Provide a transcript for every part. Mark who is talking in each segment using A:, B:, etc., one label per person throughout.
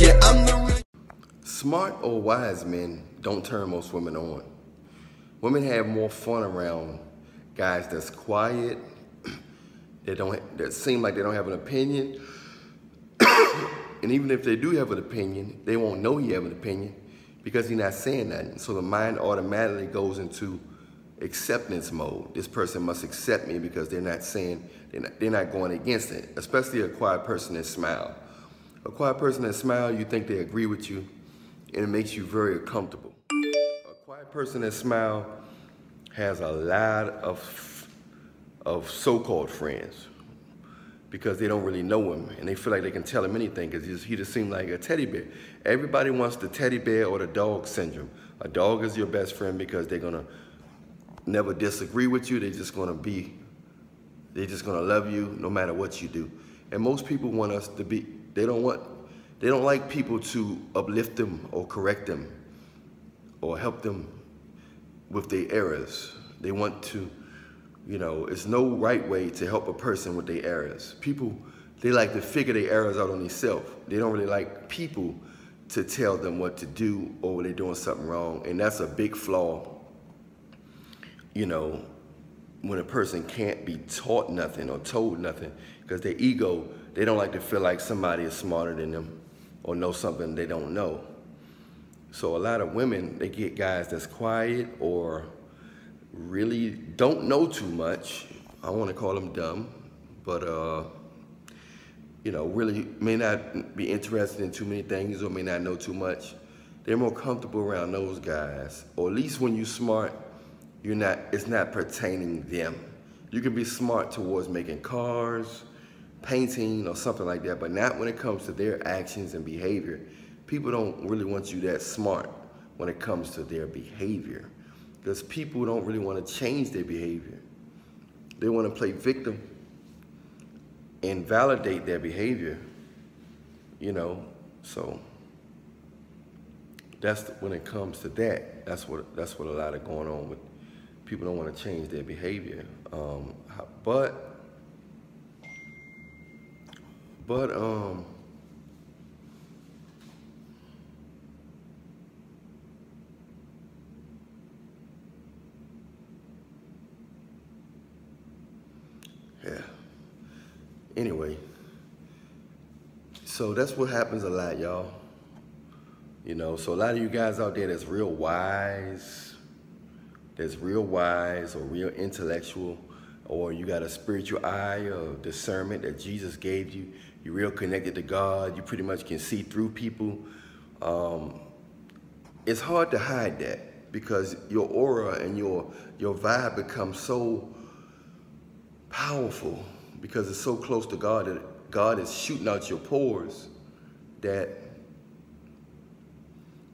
A: Yeah, I'm the.
B: Smart or wise men don't turn most women on. Women have more fun around guys that's quiet, that don't that seem like they don't have an opinion. and even if they do have an opinion, they won't know he have an opinion because he's not saying nothing. So the mind automatically goes into acceptance mode. This person must accept me because they're not saying, they're not, they're not going against it, especially a quiet person that smile. A quiet person that smile, you think they agree with you, and it makes you very comfortable. A quiet person that smile has a lot of, of so-called friends because they don't really know him and they feel like they can tell him anything because he just seems like a teddy bear. Everybody wants the teddy bear or the dog syndrome. A dog is your best friend because they're gonna never disagree with you. They're just gonna be, they're just gonna love you no matter what you do. And most people want us to be, they don't want, they don't like people to uplift them or correct them or help them with their errors. They want to you know, it's no right way to help a person with their errors. People, they like to figure their errors out on themselves. They don't really like people to tell them what to do or they're doing something wrong. And that's a big flaw, you know, when a person can't be taught nothing or told nothing because their ego, they don't like to feel like somebody is smarter than them or know something they don't know. So a lot of women, they get guys that's quiet or really don't know too much. I want to call them dumb, but uh, you know, really may not be interested in too many things or may not know too much. They're more comfortable around those guys, or at least when you're smart, you're not. It's not pertaining them. You can be smart towards making cars, painting, or something like that, but not when it comes to their actions and behavior. People don't really want you that smart when it comes to their behavior because people don't really want to change their behavior. They want to play victim and validate their behavior, you know, so that's when it comes to that, that's what that's what a lot of going on with people don't want to change their behavior. Um, but but um Yeah. Anyway, so that's what happens a lot, y'all. You know, so a lot of you guys out there that's real wise, that's real wise or real intellectual, or you got a spiritual eye or discernment that Jesus gave you, you're real connected to God, you pretty much can see through people. Um, it's hard to hide that because your aura and your your vibe becomes so powerful because it's so close to God that God is shooting out your pores that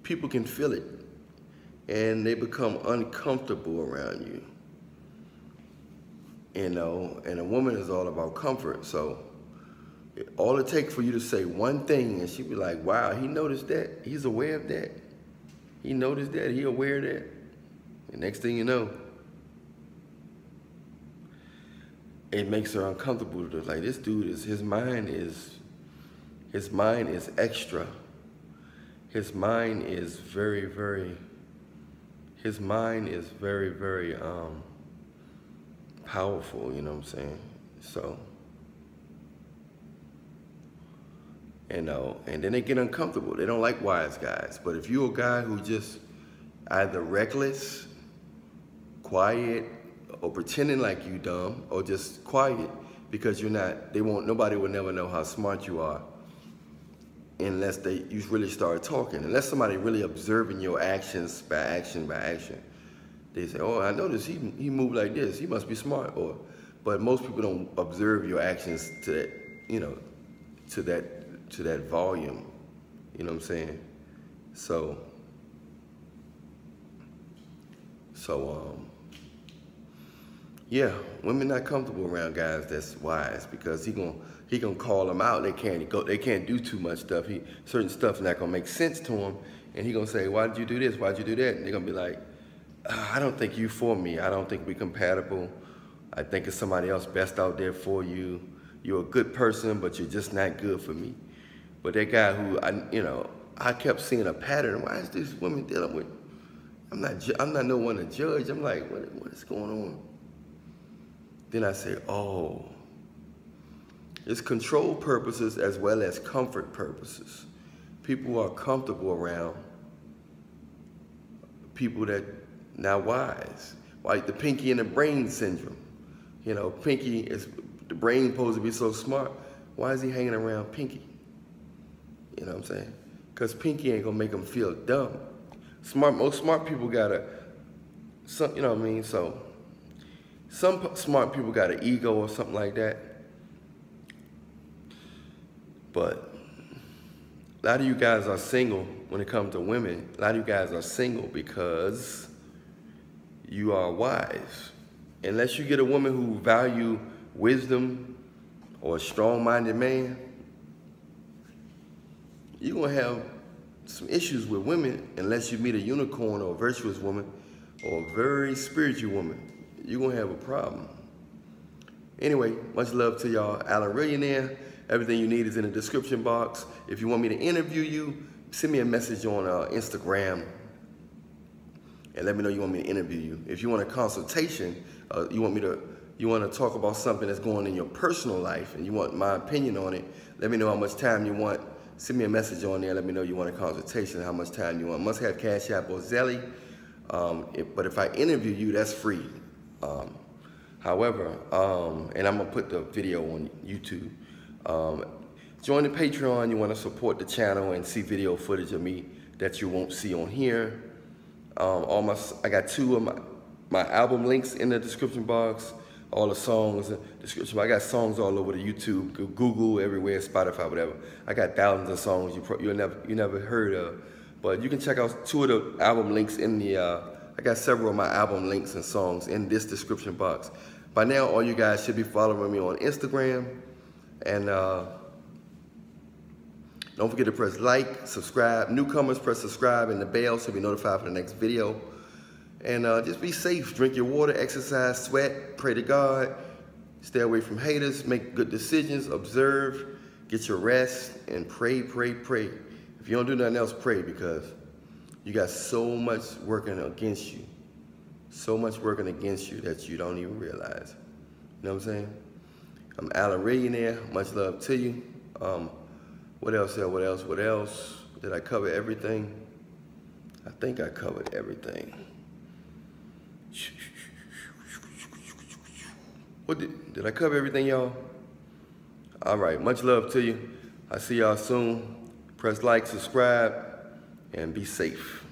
B: people can feel it and they become uncomfortable around you. You know, and a woman is all about comfort. So all it takes for you to say one thing and she'd be like, wow, he noticed that. He's aware of that. He noticed that. He aware of that. And next thing you know, it makes her uncomfortable to like this dude is his mind is his mind is extra his mind is very very his mind is very very um powerful you know what i'm saying so you know and then they get uncomfortable they don't like wise guys but if you're a guy who just either reckless quiet or pretending like you dumb or just quiet because you're not, they won't, nobody will never know how smart you are unless they, you really start talking. Unless somebody really observing your actions by action by action. They say, oh, I noticed he, he moved like this. He must be smart. Or, but most people don't observe your actions to that, you know, to that, to that volume. You know what I'm saying? So, so, um, yeah, women not comfortable around guys that's wise because he gonna he gonna call them out. They can't go. They can't do too much stuff. He certain stuff not gonna make sense to him, and he gonna say, "Why did you do this? Why did you do that?" And they're gonna be like, "I don't think you for me. I don't think we compatible. I think it's somebody else best out there for you. You're a good person, but you're just not good for me." But that guy who I, you know, I kept seeing a pattern. Why is this woman dealing with? I'm not, I'm not no one to judge. I'm like, what, what is going on? Then I say, oh, it's control purposes as well as comfort purposes. People who are comfortable around people that not wise, like the pinky and the brain syndrome. You know, Pinky is the brain supposed to be so smart. Why is he hanging around Pinky? You know what I'm saying? Because Pinky ain't gonna make them feel dumb. Smart, most smart people got a, some, you know what I mean? So, some smart people got an ego or something like that. But a lot of you guys are single when it comes to women. A lot of you guys are single because you are wise. Unless you get a woman who value wisdom or a strong-minded man, you're gonna have some issues with women unless you meet a unicorn or a virtuous woman or a very spiritual woman. You're gonna have a problem. Anyway, much love to y'all. Allan Reallionaire. Everything you need is in the description box. If you want me to interview you, send me a message on uh, Instagram and let me know you want me to interview you. If you want a consultation, uh, you want me to, you want to talk about something that's going in your personal life and you want my opinion on it, let me know how much time you want. Send me a message on there. Let me know you want a consultation, how much time you want. Must have Cash App or Zelle. Um, but if I interview you, that's free. Um, however, um, and I'm gonna put the video on YouTube. Um, join the Patreon. You want to support the channel and see video footage of me that you won't see on here. Um, all my, I got two of my, my album links in the description box. All the songs, description. I got songs all over the YouTube, Google, everywhere, Spotify, whatever. I got thousands of songs you you never you never heard of, but you can check out two of the album links in the. Uh, I got several of my album links and songs in this description box. By now, all you guys should be following me on Instagram, and. Uh, don't forget to press like, subscribe. Newcomers, press subscribe and the bell so be notified for the next video. And uh, just be safe. Drink your water, exercise, sweat, pray to God. Stay away from haters, make good decisions, observe, get your rest, and pray, pray, pray. If you don't do nothing else, pray because you got so much working against you. So much working against you that you don't even realize. You know what I'm saying? I'm Allan Reallionaire. Much love to you. Um, what else? What else? What else? Did I cover everything? I think I covered everything. What did, did I cover everything, y'all? All right, much love to you. I see y'all soon. Press like, subscribe, and be safe.